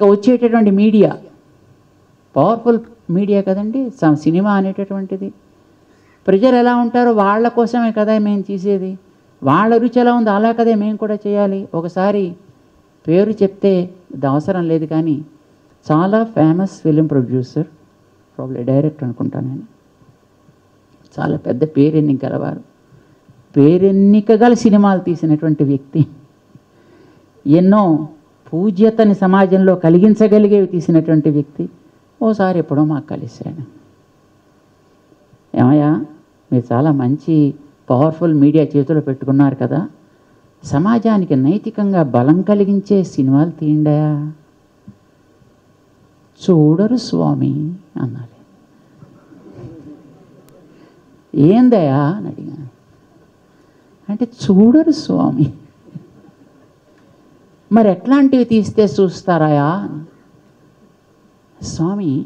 ఇంకా వచ్చేటటువంటి media. Powerful media కదండి స- సినిమా అనేటటువంటిది. ప్రజలు ఎలా ఉంటారో వాళ్ళ కోసమే కదా మేము తీసేది. వాళ్ళ రుచి ఎలా ఉందో అలా కదే మేము కూడా చేయాలి. ఒకసారి పేరు చెప్తే అవసరం లేదు కానీ చాలా famous film producer probably director అనుకుంటా నేను. చాలా పెద్ద పేరెన్నిక గలవారు. పేరెన్నిక గల సినిమాలు తీసినటువంటి వ్యక్తి. ఎన్నో పూజ్యతని సమాజంలో కలిగించగలిగేవి తీసినటువంటి వ్యక్తి ఓసారి ఎప్పుడో మాకు కలిశాడు. ఏమయ్యా మీరు చాలా మంచి పవర్ఫుల్ మీడియా చేతిలో పెట్టుకున్నారు కదా. సమాజానికి నైతికంగా బలం కలిగించే సినిమాలు తీయండియా చూడరు స్వామి అన్నాడు. ఏందయ్యా అని అడిగాను. అంటే చూడరు స్వామి. మరి ఎట్లాంటివి తీస్తే చూస్తారాయా? స్వామి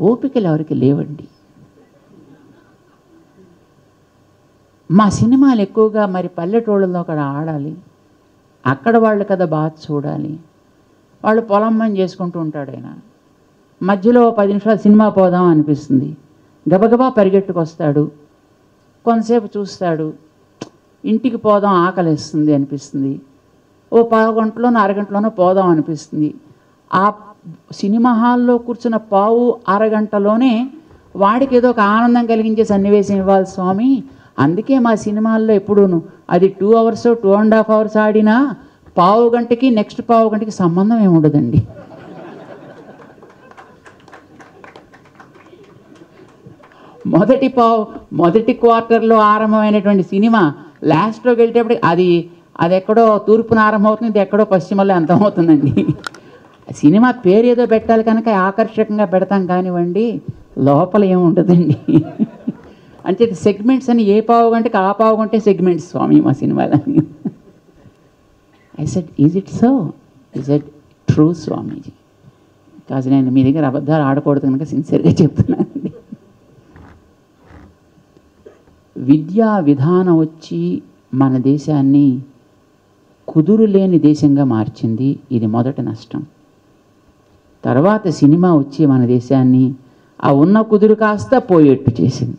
ఓపికలు ఎవరికి లేవండి. మా సినిమాలు ఎక్కువగా మరి పల్లెటూళ్ళలో అక్కడ ఆడాలి. అక్కడ వాళ్ళు కదా బాగా చూడాలి. వాళ్ళు పొలం పని చేసుకుంటూ ఉంటాడు ఆయన. మధ్యలో పది నిమిషాలు సినిమా పోదాం అనిపిస్తుంది. గబగబా పరిగెట్టుకొస్తాడు. కొంతసేపు చూస్తాడు. ఇంటికి పోదాం ఆకలిస్తుంది అనిపిస్తుంది. ఓ పావు గంటలోనో అరగంటలోనో పోదాం అనిపిస్తుంది. ఆ సినిమా హాల్లో కూర్చున్న పావు అరగంటలోనే వాడికి ఏదో ఒక ఆనందం కలిగించే సన్నివేశం ఇవ్వాలి స్వామి. అందుకే మా సినిమాల్లో ఎప్పుడూను. అది two hours two and half hours ఆడినా పావు గంటకి నెక్స్ట్ పావు గంటకి సంబంధం ఏమి ఉండదండి. మొదటి పావు మొదటి క్వార్టర్లో ఆరంభమైనటువంటి సినిమా లాస్ట్లోకి వెళ్ళేటప్పటికి అది అది ఎక్కడో తూర్పున ఆరంభమవుతుంది ఇది ఎక్కడో పశ్చిమలో అంతమవుతుందండి సినిమా పేరు ఏదో పెట్టాలి కనుక ఆకర్షకంగా పెడతాం కానివ్వండి లోపల ఏముండదండి అంటే సెగ్మెంట్స్ అని ఏ పావు గంటకి ఆ పావు గంటే సెగ్మెంట్స్ స్వామి మా సినిమాలని I set is it so is it true Swamiji? కాదు నేను మీ దగ్గర అబద్ధాలు ఆడకూడదు కనుక సిన్సియర్గా చెప్తున్నానండి విద్యా విధానం వచ్చి మన దేశాన్ని కుదురులేని దేశంగా మార్చింది. ఇది మొదటి నష్టం. తర్వాత సినిమా వచ్చి మన దేశాన్ని ఆ ఉన్న కుదురు కాస్త పోయేట్టు చేసింది.